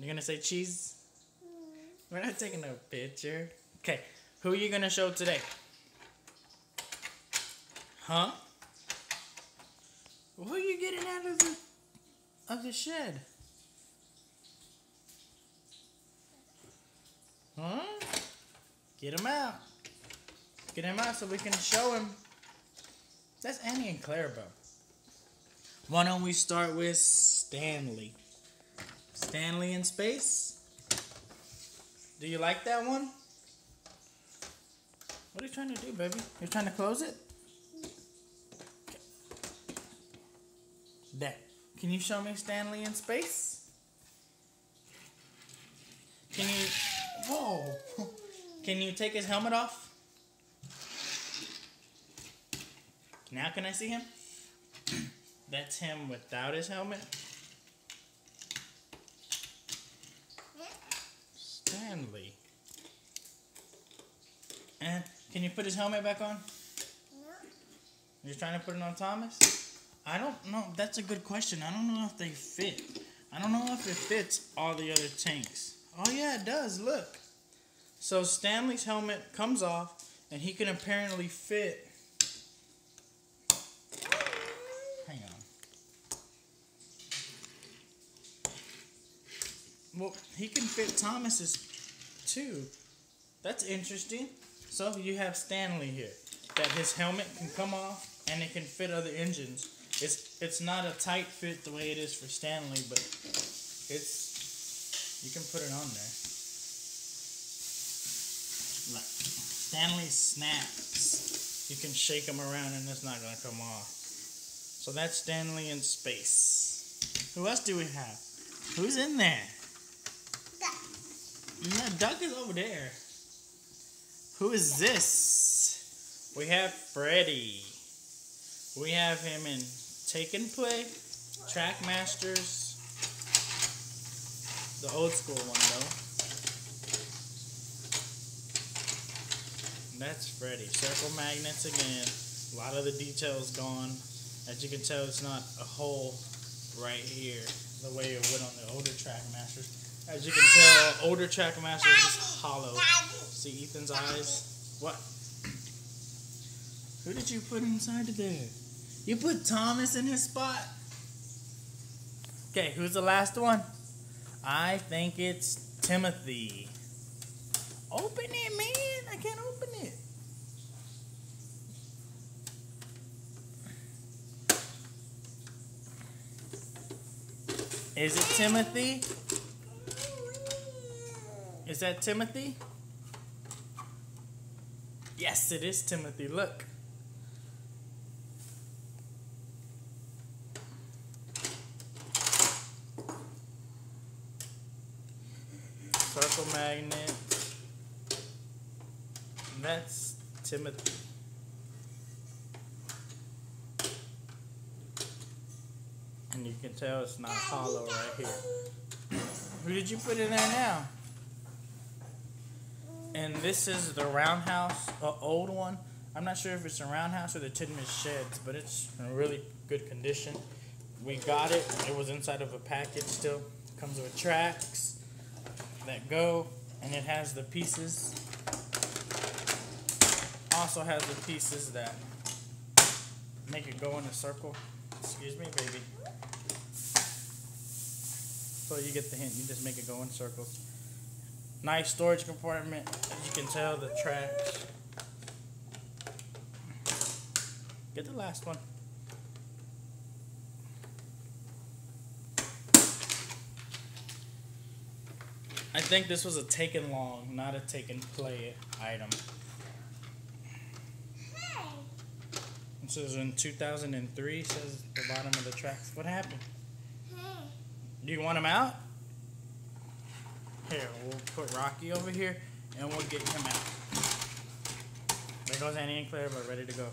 You're gonna say cheese? We're not taking a picture. Okay, who are you gonna show today? Huh? Who are you getting out of the of the shed? Huh? Get him out. Get him out so we can show him. That's Annie and Clarabelle. Why don't we start with Stanley? Stanley in space? Do you like that one? What are you trying to do, baby? You're trying to close it? That. Can you show me Stanley in space? Can you... Whoa! Can you take his helmet off? Now can I see him? That's him without his helmet. Stanley. And can you put his helmet back on? You're trying to put it on Thomas? I don't know. That's a good question. I don't know if they fit. I don't know if it fits all the other tanks. Oh yeah, it does. Look. So Stanley's helmet comes off, and he can apparently fit. Hang on. Well, he can fit Thomas's too. That's interesting. So you have Stanley here. That his helmet can come off and it can fit other engines. It's it's not a tight fit the way it is for Stanley, but it's you can put it on there. Like Stanley snaps. You can shake them around and it's not gonna come off. So that's Stanley in space. Who else do we have? Who's in there? Duck. Mm, no, Duck is over there. Who is this? We have Freddie. We have him in Take and Play, Trackmasters, the old school one though. That's Freddie. Circle magnets again. A lot of the details gone. As you can tell, it's not a hole right here the way it would on the older Trackmasters. As you can tell, older Trackmasters is hollow. See Ethan's eyes? What? Who did you put inside of there? You put Thomas in his spot? Okay, who's the last one? I think it's Timothy. Open it, man. I can't open it. Is it Timothy? Is that Timothy? Yes, it is Timothy. Look. Circle magnet. That's Timothy. And you can tell it's not hollow right here. Who did you put in there now? And this is the roundhouse, uh, old one. I'm not sure if it's a roundhouse or the Tidmouth sheds, but it's in really good condition. We got it. It was inside of a package still. Comes with tracks that go, and it has the pieces. Also has the pieces that make it go in a circle. Excuse me, baby. So you get the hint. You just make it go in circles. Nice storage compartment. As you can tell, the tracks. Get the last one. I think this was a Take-Along, not a Take-n-Play item. This is in 2003, says the bottom of the tracks. What happened? Do you want them out? Here, we'll put Rocky over here and we'll get him out. There goes Annie and Clarabelle ready to go.